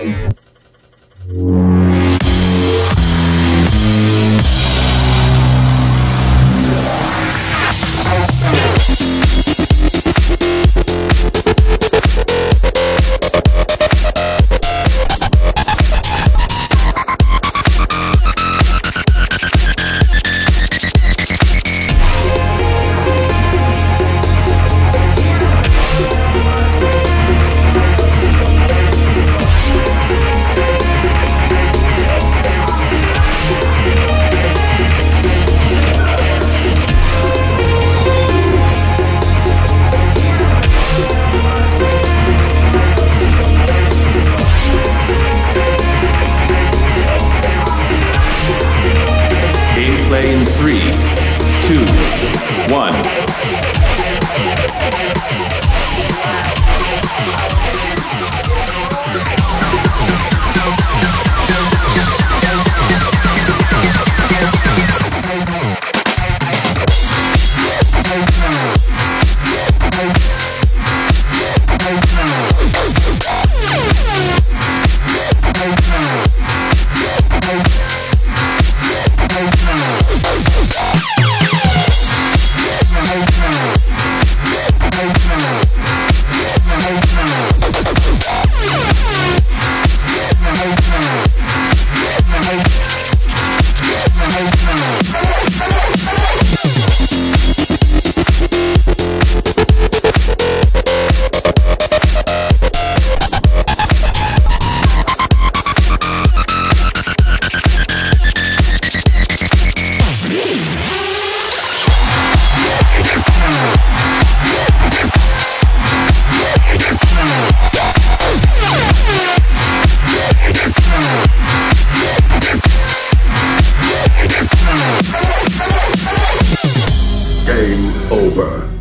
Gameplay one. Over.